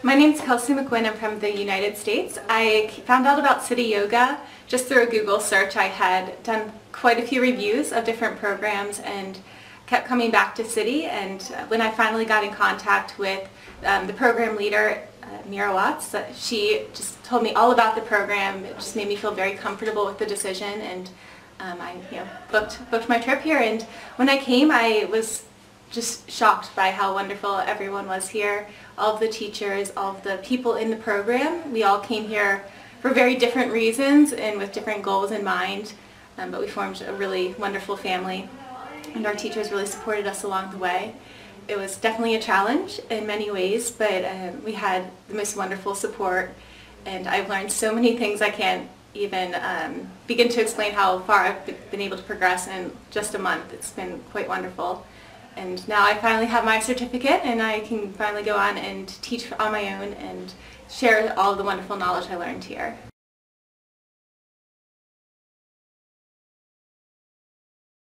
My name is Kelsey McQuinn. I'm from the United States. I found out about Siddhi Yoga just through a Google search. I had done quite a few reviews of different programs and kept coming back to Siddhi and uh, when I finally got in contact with um, the program leader, uh, Meera Watts, uh, she just told me all about the program. It just made me feel very comfortable with the decision and um, I you know, booked, booked my trip here and when I came I was just shocked by how wonderful everyone was here. All of the teachers, all of the people in the program. We all came here for very different reasons and with different goals in mind, um, but we formed a really wonderful family and our teachers really supported us along the way. It was definitely a challenge in many ways, but um, we had the most wonderful support and I've learned so many things I can't even um, begin to explain how far I've been able to progress in just a month. It's been quite wonderful. And now I finally have my certificate and I can finally go on and teach on my own and share all the wonderful knowledge I learned here.